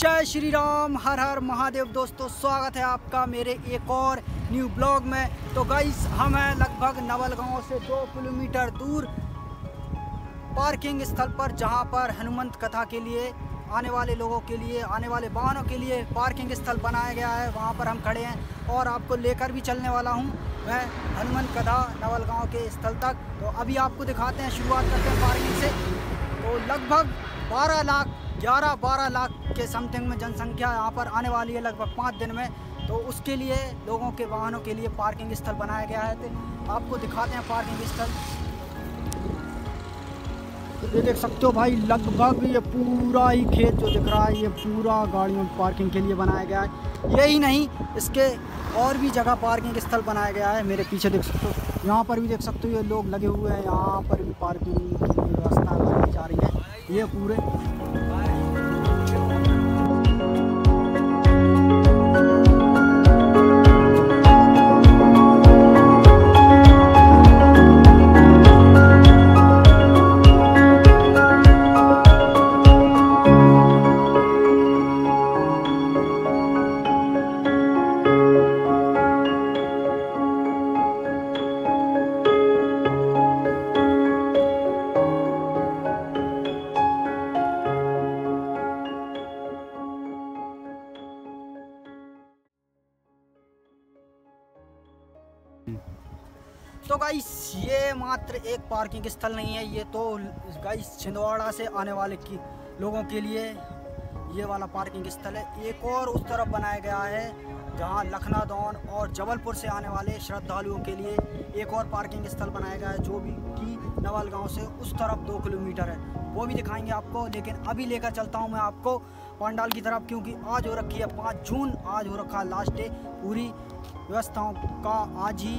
जय श्री राम, हर हर महादेव दोस्तों, स्वागत है आपका मेरे एक और न्यू ब्लॉग में। तो गाइस हम हैं लगभग नवल गाँव से दो किलोमीटर दूर पार्किंग स्थल पर, जहाँ पर हनुमंत कथा के लिए, आने वाले लोगों के लिए, आने वाले वाहनों के लिए पार्किंग स्थल बनाया गया है। वहाँ पर हम खड़े हैं और आपको लेकर भी चलने वाला हूँ मैं हनुमंत कथा नवल गाँव के स्थल तक। तो अभी आपको दिखाते हैं, शुरुआत करते हैं पार्किंग से। तो लगभग 12 लाख 11-12 लाख के समथिंग में जनसंख्या यहाँ पर आने वाली है लगभग पाँच दिन में तो उसके लिए लोगों के वाहनों के लिए पार्किंग स्थल बनाया गया है। तो आपको दिखाते हैं पार्किंग स्थल। ये देख सकते हो भाई, लगभग ये पूरा ही खेत जो दिख रहा है, ये पूरा गाड़ियों पार्किंग के लिए बनाया गया है। यही नहीं, इसके और भी जगह पार्किंग स्थल बनाया गया है, मेरे पीछे देख सकते हो। यहाँ पर भी देख सकते हो, ये लोग लगे हुए हैं, यहाँ पर भी पार्किंग की व्यवस्था बनाई जा रही है, ये पूरे मात्र एक पार्किंग स्थल नहीं है, ये तो गाइस छिंदवाड़ा से आने वाले की लोगों के लिए ये वाला पार्किंग स्थल है। एक और उस तरफ़ बनाया गया है, जहाँ लखनादौन और जबलपुर से आने वाले श्रद्धालुओं के लिए एक और पार्किंग स्थल बनाया गया है, जो भी कि नवल गाँव से उस तरफ़ दो किलोमीटर है। वो भी दिखाएँगे आपको, लेकिन अभी लेकर चलता हूँ मैं आपको पंडाल की तरफ़, क्योंकि आज हो रखी है पाँच जून, आज हो रखा लास्ट डे पूरी व्यवस्थाओं का आज ही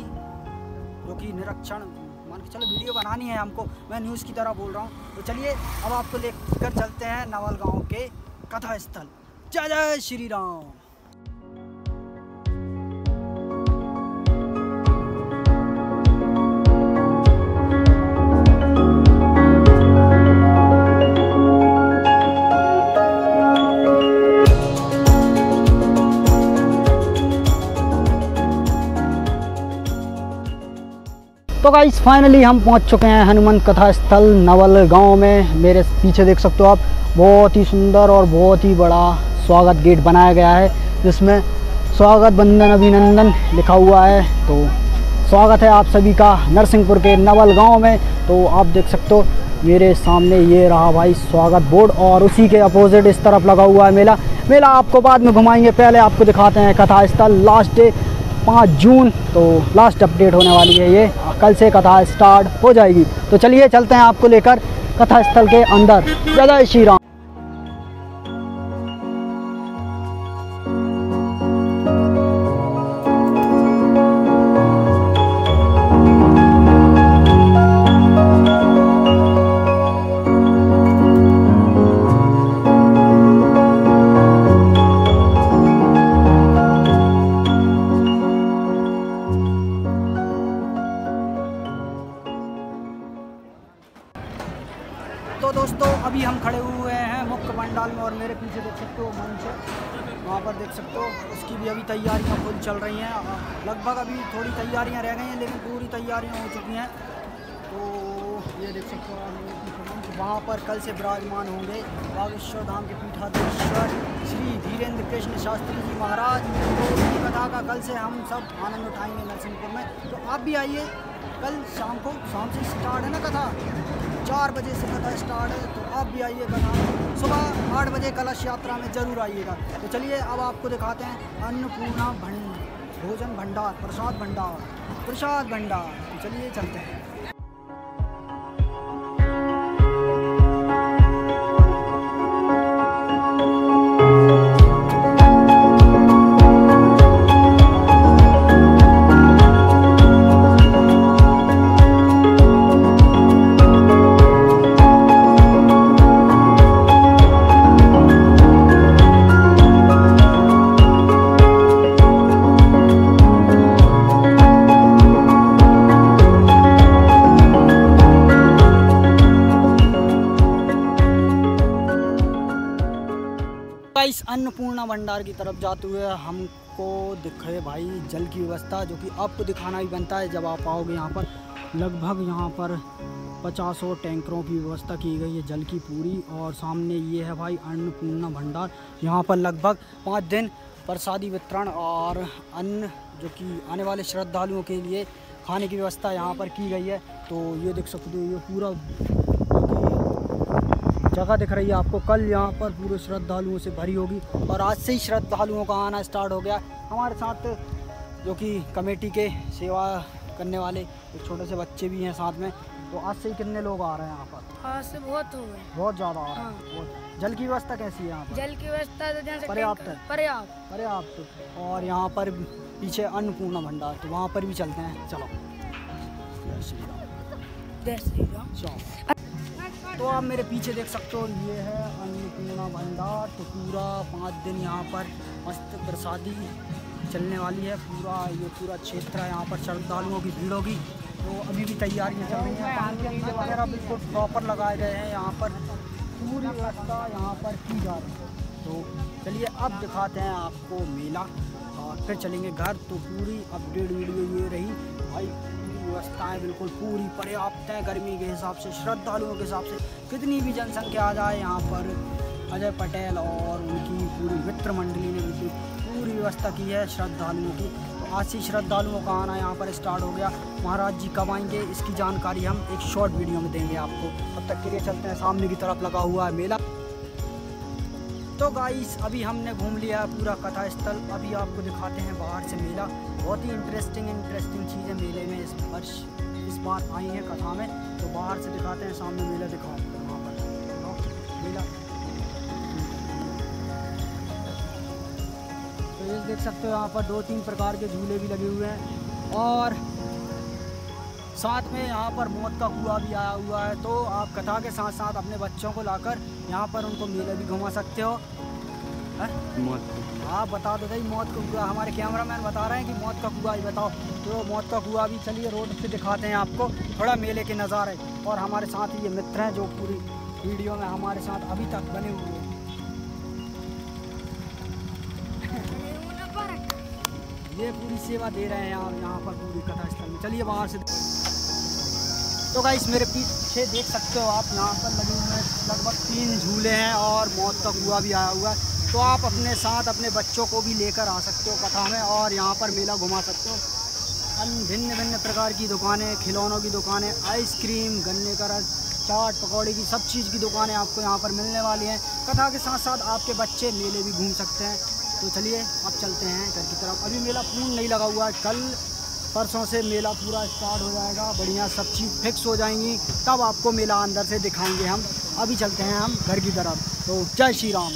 जो कि निरीक्षण के चलो वीडियो बनानी है हमको, मैं न्यूज़ की तरह बोल रहा हूँ। तो चलिए, अब आपको लेकर चलते हैं नवल गाँव के कथा स्थल जय जय श्री राम। तो गाइस फाइनली हम पहुँच चुके हैं हनुमंत कथा स्थल नवल गाँव में। मेरे पीछे देख सकते हो आप, बहुत ही सुंदर और बहुत ही बड़ा स्वागत गेट बनाया गया है, जिसमें स्वागत बंदन अभिनंदन लिखा हुआ है। तो स्वागत है आप सभी का नरसिंहपुर के नवल गाँव में। तो आप देख सकते हो, मेरे सामने ये रहा भाई स्वागत बोर्ड और उसी के अपोजिट इस तरफ़ लगा हुआ है मेला। मेला आपको बाद में घुमाएँगे, पहले आपको दिखाते हैं कथा स्थल। लास्ट डे पाँच जून तो लास्ट अपडेट होने वाली है ये। कल से कथा स्टार्ट हो जाएगी। तो चलिए चलते हैं आपको लेकर कथा स्थल के अंदर। जय श्री राम। तो दोस्तों, अभी हम खड़े हुए हैं मुख्य पंडाल में और मेरे पीछे देख सकते हो मंच वहाँ पर देख सकते हो, उसकी भी अभी तैयारियाँ फुल चल रही हैं। लगभग अभी थोड़ी तैयारियाँ रह गई हैं, लेकिन पूरी तैयारियाँ हो चुकी हैं। तो ये देख सकते हो वहाँ पर कल से विराजमान होंगे बागेश्वर धाम के पीठाधीश्वर श्री धीरेन्द्र कृष्ण शास्त्री जी महाराज। तो उनकी कथा का कल से हम सब आनंद उठाएँगे नरसिंहपुर में। तो आप भी आइए, कल शाम को, शाम से स्टार्ट है ना कथा? चार बजे से कथा स्टार्ट है तो आप भी आइए कथा सुबह आठ बजे कलश यात्रा में ज़रूर आइएगा। तो चलिए, अब आपको दिखाते हैं अन्नपूर्णा भंड भोजन भंडार, प्रसाद भंडार प्रसाद भंडार। तो चलिए, चलते हैं। भंडार की तरफ़ जाते हुए हमको दिखे भाई जल की व्यवस्था, जो कि आपको दिखाना ही बनता है, जब आप आओगे यहाँ पर, लगभग यहाँ पर पचासों टैंकरों की व्यवस्था की गई है, जल की पूरी, और सामने ये है भाई अन्नपूर्णा भंडार। यहाँ पर लगभग पाँच दिन प्रसादी वितरण और अन्न, जो कि आने वाले श्रद्धालुओं के लिए खाने की व्यवस्था यहाँ पर की गई है। तो ये देख सकते हो, ये पूरा जगह दिख रही है आपको। कल यहाँ पर पूरे श्रद्धालुओं से भरी होगी और आज से ही श्रद्धालुओं का आना स्टार्ट हो गया। हमारे साथ जो कि कमेटी के सेवा करने वाले एक छोटे से बच्चे भी हैं साथ में। तो आज से ही कितने लोग आ रहे हैं यहाँ पर? आज से बहुत हो गए। बहुत ज़्यादा आ रहे हैं। हाँ। बहुत। जल की व्यवस्था कैसी है यहाँ जल की व्यवस्था तो पर्याप्त है। पर्याप्त। पर्याप्त। और यहाँ पर पीछे अन्नपूर्णा भंडार तो वहाँ पर भी चलते हैं। चलो। जय श्री राम। जय श्री राम। चलो। तो आप मेरे पीछे देख सकते हो, ये है अन्नपूर्णा भंडार। तो पूरा पाँच दिन यहाँ पर मस्त प्रसादी चलने वाली है। पूरा, ये पूरा क्षेत्र है यहाँ पर, श्रद्धालुओं की, भीड़ होगी तो अभी भी तैयारियाँ चल रही हैं। वगैरह बिल्कुल प्रॉपर लगाए गए हैं यहाँ पर। पूरी व्यवस्था यहाँ पर की जा रही है। तो चलिए अब दिखाते हैं आपको मेला। और फिर चलेंगे घर। तो पूरी अपडेट वीडियो ये रही। भाई व्यवस्थाएँ बिल्कुल पूरी पर्याप्त हैं गर्मी के हिसाब से, श्रद्धालुओं के हिसाब से। कितनी भी जनसंख्या आ जाए यहाँ पर, अजय पटेल और उनकी पूरी मित्र मंडली ने बिल्कुल पूरी व्यवस्था की है श्रद्धालुओं की। तो आज से श्रद्धालुओं का आना यहाँ पर स्टार्ट हो गया। महाराज जी कब आएँगे, इसकी जानकारी हम एक शॉर्ट वीडियो में देंगे आपको। अब तक के लिए चलते हैं, सामने की तरफ़ लगा हुआ है मेला। तो गाइस, अभी हमने घूम लिया है पूरा कथा स्थल अभी आपको दिखाते हैं बाहर से मेला। बहुत ही इंटरेस्टिंग इंटरेस्टिंग चीज़ें मेले में इस वर्ष, इस बार आई हैं कथा में। तो बाहर से दिखाते हैं, सामने मेला दिखाओ। वहाँ पर मेला। तो ये देख सकते हो, यहाँ पर दो तीन प्रकार के झूले भी लगे हुए हैं। और साथ में यहाँ पर मौत का कुआ भी आया हुआ है। तो आप कथा के साथ साथ अपने बच्चों को लाकर यहाँ पर उनको मेला भी घुमा सकते हो। हैं? हाँ बता दो भाई मौत का कुआँ हमारे कैमरामैन बता रहे हैं कि मौत का कुआँ ही बताओ। तो मौत का कुआँ भी चलिए रोड से दिखाते हैं आपको थोड़ा मेले के नज़ारे। और हमारे साथ ये मित्र हैं जो पूरी वीडियो में हमारे साथ अभी तक बने हुए हैं। ये पूरी सेवा दे रहे हैं आप यहाँ पर पूरी कथा स्थल में। चलिए बाहर से तो गाइस मेरे पीछे देख सकते हो आप यहाँ पर लगे हुए लगभग तीन झूले हैं और मौत का कुआँ भी आया हुआ है। तो आप अपने साथ अपने बच्चों को भी लेकर आ सकते हो कथा में और यहाँ पर मेला घुमा सकते हो। भिन्न भिन्न प्रकार की दुकानें, खिलौनों की दुकानें, आइसक्रीम, गन्ने का रस, चाट, पकौड़े की सब चीज़ की दुकानें आपको यहाँ पर मिलने वाली हैं। कथा के साथ साथ आपके बच्चे मेले भी घूम सकते हैं। तो चलिए अब चलते हैं घर की तरफ़। अभी मेला पूर्ण नहीं लगा हुआ है। कल परसों से मेला पूरा स्टार्ट हो जाएगा। बढ़िया सब चीज़ फिक्स हो जाएँगी। तब आपको मेला अंदर से दिखाएँगे हम। अभी चलते हैं हम घर की तरफ़। तो जय श्री राम।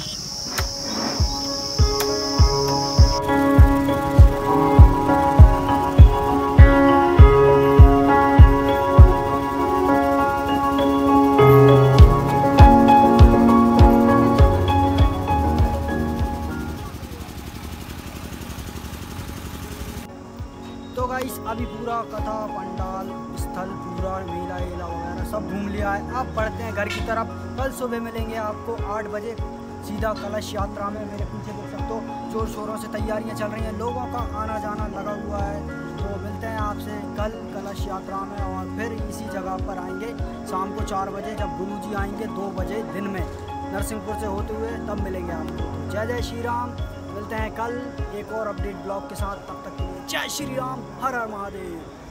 अभी पूरा कथा, पंडाल, स्थल, पूरा, मेला वेला वगैरह सब घूम लिया है। अब बढ़ते हैं घर की तरफ़। कल सुबह मिलेंगे आपको आठ बजे। सीधा कलश यात्रा में मेरे पीछे देख सकते हो, ज़ोर शोरों से तैयारियाँ चल रही हैं। लोगों का आना जाना लगा हुआ है। तो मिलते हैं आपसे कल कलश यात्रा में और फिर इसी जगह पर आएँगे। शाम को चार बजे जब गुरु जी आएँगे दो बजे दिन में नरसिंहपुर से होते हुए तब मिलेंगे आपको। जय जय श्री राम मिलते हैं कल एक और अपडेट ब्लॉग के साथ। तब जय श्री राम हर हर महादेव।